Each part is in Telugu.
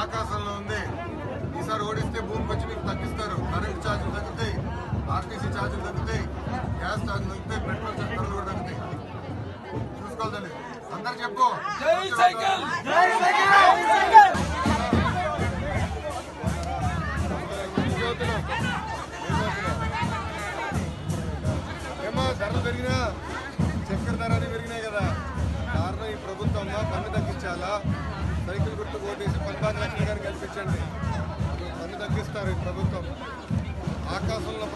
ఆకాశంలో ఉంది. ఈసారి ఓడిస్తే భూమికి వచ్చి మీకు తగ్గిస్తారు. కరెంట్ ఛార్జీలు తగ్గుతాయి. ఆర్టీసీ ఛార్జీలు తగ్గుతాయి. గ్యాస్ ఛార్జీలు తగ్గుతాయి. పెట్రోల్ ఛార్జీలు కూడా తగ్గుతాయి. చూసుకోవాలండి అందరు చెప్పు. ఏమో పెరిగినా చక్కెర ధరలు పెరిగినాయి కదా. కారణం ఈ ప్రభుత్వంలో పన్ను తగ్గించాలా? సైకిల్ గుర్తు ఓటేసి పద్నాలుగు లక్షల గారు కల్పించండి పన్ను తగ్గిస్తారు ఈ ప్రభుత్వం. ఆకాశంలో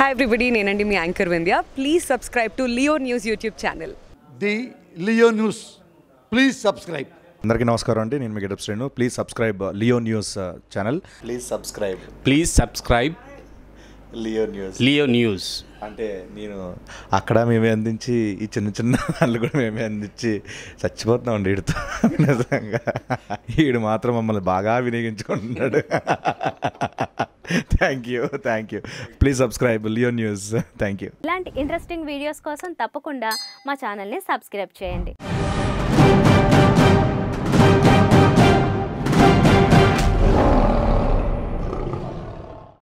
హాయ్ ఎవ్రీబడి నేనండి మీ anchor Vindhya. Please subscribe to Leo News YouTube channel the Leo News please subscribe అందరికీ నమస్కారం అండి. నేను మీ getup Srinu please subscribe Leo News channel please subscribe please subscribe Leo News Leo News అంటే నేను అక్కడ మేమే అందించి ఈ చిన్న చిన్న వాళ్ళు కూడా మేమే అందించి చచ్చిపోతున్నాం అండి వీడితో నిజంగా. వీడు మాత్రం మమ్మల్ని బాగా వినియోగించుకుంటున్నాడు. Thank you thank you please subscribe Leo News thank you ఇలాంటి ఇంట్రెస్టింగ్ వీడియోస్ కోసం తప్పకుండా మా ఛానల్ని సబ్స్క్రైబ్ చేయండి.